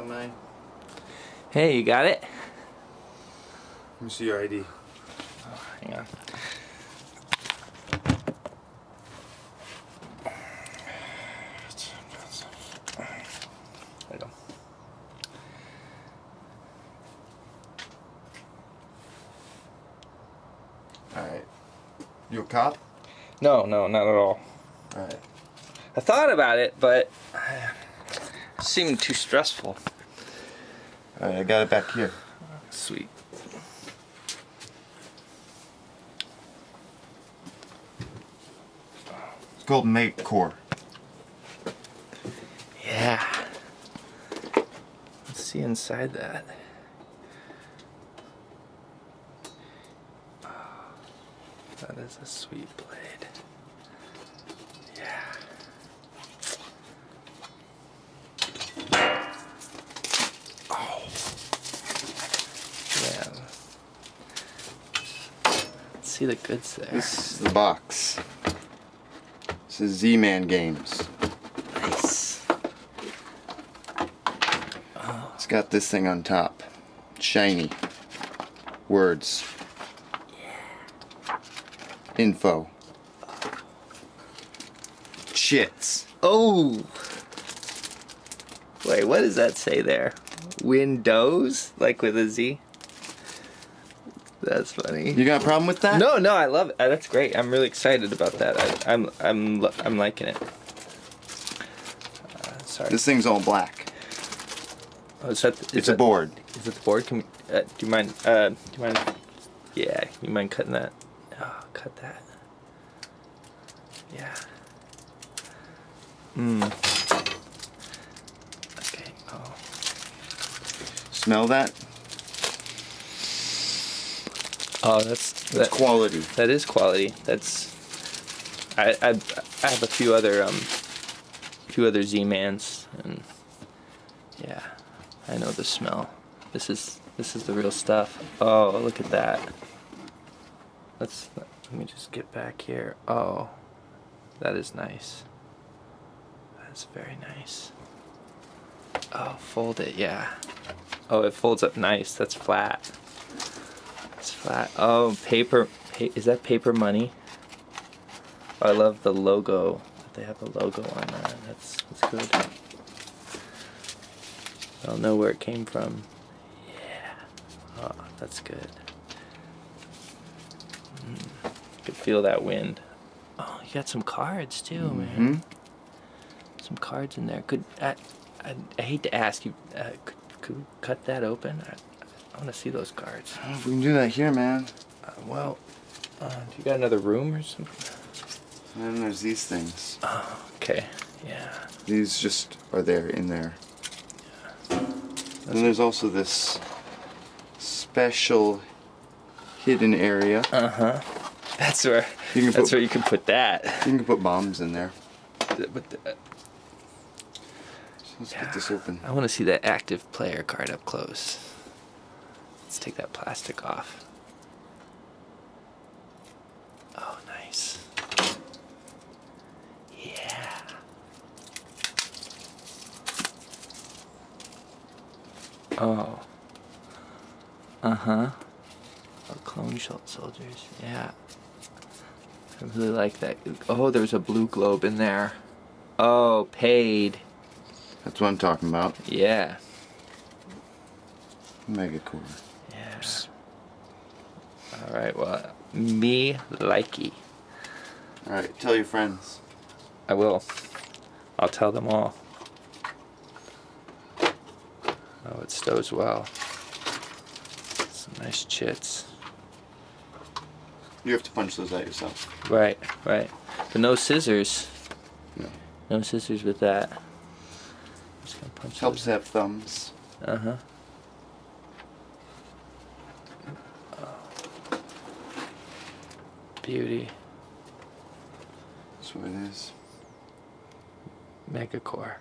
my. Hey, you got it? Let me see your ID. Hang on. There you go. Alright. You a cop? No, no, not at all. Alright. I thought about it, but it seemed too stressful. Alright, I got it back here. Sweet. It's called Mega Corps. Yeah. Let's see inside that. That is a sweet blade. Yeah. Oh. Yeah. Let's see the goods there. This is the box. This is Z-Man Games. Nice. It's got this thing on top. Shiny. Words. Info. Chits. Oh. Wait, what does that say there? Windows, like with a Z. That's funny. You got a problem with that? No, no, I love it. Uh, That's great. I'm really excited about that. I, I'm, I'm, I'm liking it. Uh, sorry. This thing's all black. Oh, is that, is It's a board. Is it the board? Can we, uh, do you mind? Uh, do you mind? Yeah, you mind cutting that? Oh, cut that. Yeah. Hmm. Okay. Oh. Smell that? Oh, that's That's that, quality. that is quality. That's I I I have a few other um few other Z-mans and yeah, I know the smell. This is this is the real stuff. Oh, look at that. Let's let me just get back here. Oh, that is nice. That's very nice. Oh, fold it, yeah. Oh, it folds up nice. That's flat. Flat. Oh, paper. Pa- is that paper money? I love the logo. They have a logo on that. That's that's good. I'll know where it came from. Yeah. Oh, that's good. Mm. I could feel that wind. Oh, you got some cards too, hmm man. Some cards in there. Could I? I, I hate to ask you. Uh, could, could we cut that open? I, I want to see those cards. Oh, we can do that here, man. Uh, well, uh, do you got another room or something? And then there's these things. Oh, okay. Yeah. These just are there in there. And there's also this special hidden area. Uh huh. That's where. You can that's put- where you can put that. You can put bombs in there. But the, So let's get this open. I want to see that active player card up close. Let's take that plastic off. Oh, nice. Yeah. Oh. Uh huh. Oh, clone shell soldiers. Yeah. I really like that. Oh, there's a blue globe in there. Oh, paid. That's what I'm talking about. Yeah. Mega Corps. Yeah. All right. Well, me likey. Alright, tell your friends. I will. I'll tell them all. Oh, it stows well. Some nice chits. You have to punch those out yourself. Right, right. But no scissors. No. No scissors with that. Just gonna punch Helps to have thumbs. Uh huh. Beauty. That's what it is. Mega Corps.